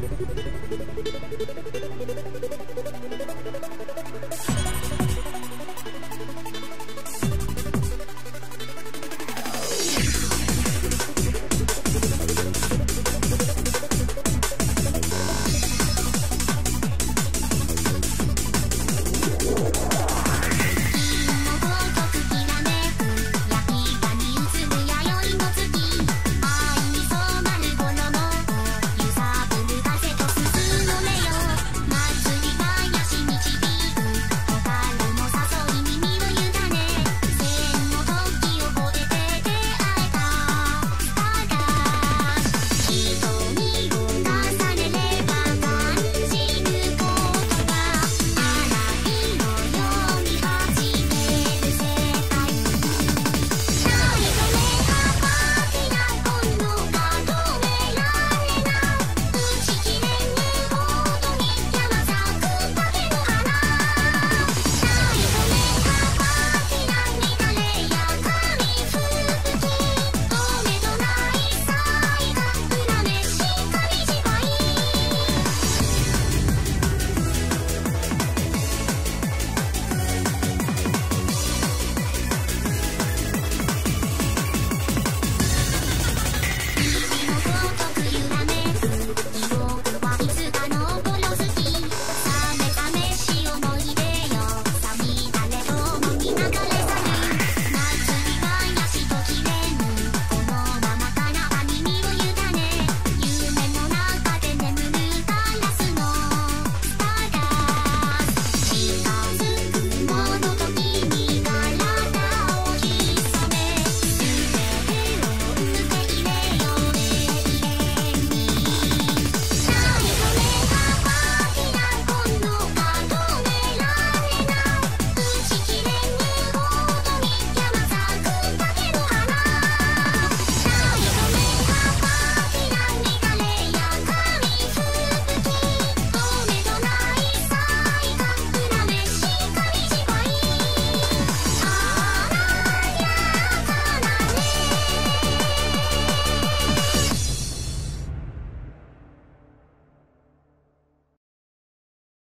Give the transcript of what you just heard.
The